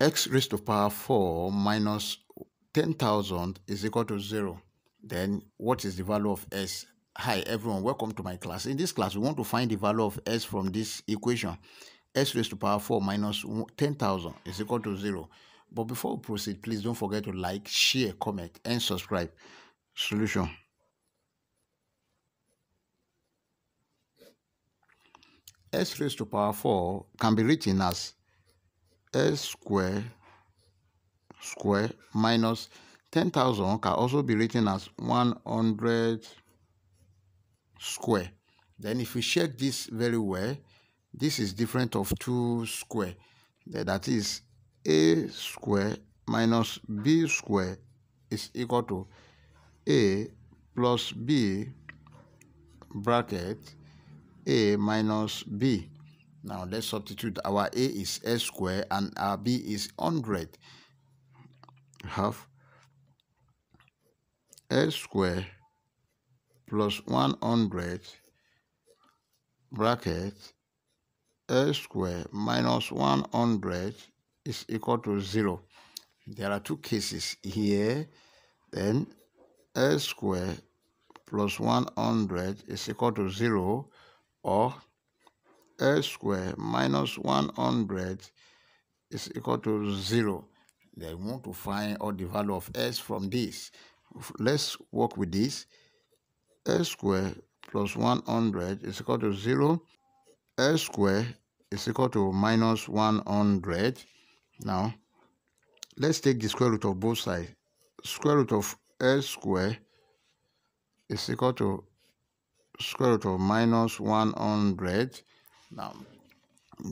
x raised to power 4 minus 10,000 is equal to 0. Then what is the value of s? Hi everyone, welcome to my class. In this class, we want to find the value of s from this equation. s raised to power 4 minus 10,000 is equal to 0. But before we proceed, please don't forget to like, share, comment, and subscribe. Solution. s raised to power 4 can be written as s square square minus 10,000 can also be written as 100 square. Then if we check this very well, this is different of 2 square. That is a square minus b square is equal to a plus b bracket a minus b. Now let's substitute our a is s square and our b is 100. Have s square plus 100 bracket s square minus 100 is equal to 0. There are two cases here. Then s square plus 100 is equal to 0 or s square minus 100 is equal to 0. Then we want to find all the value of s from this. Let's work with this. s square plus 100 is equal to 0. s square is equal to minus 100. Now, let's take the square root of both sides. Square root of s square is equal to square root of minus 100 now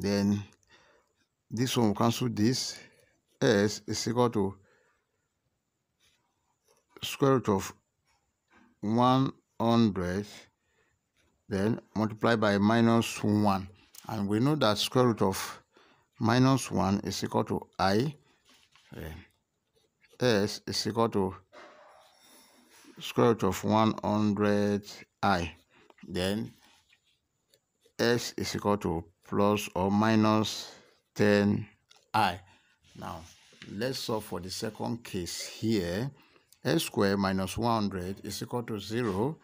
then this one will cancel this. S is equal to square root of 100 then multiply by minus 1 and we know that square root of minus 1 is equal to i. S is equal to square root of 100i then s is equal to plus or minus 10i. Now, let's solve for the second case here. s squared minus 100 is equal to 0.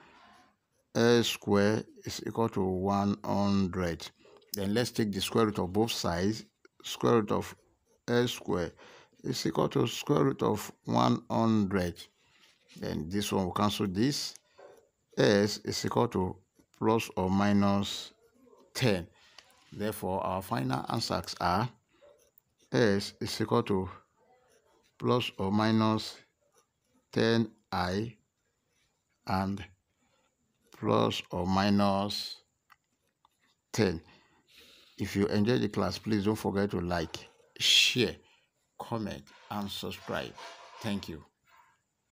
s squared is equal to 100. Then let's take the square root of both sides. Square root of s squared is equal to square root of 100. Then this one will cancel this. s is equal to plus or minus 10. Therefore, our final answers are S is equal to plus or minus 10i and plus or minus 10. If you enjoy the class, please don't forget to like, share, comment, and subscribe. Thank you.